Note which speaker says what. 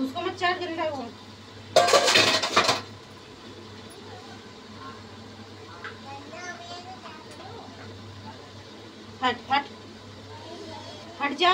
Speaker 1: उसको मत चाट गंदा वो। हट हट। हट जा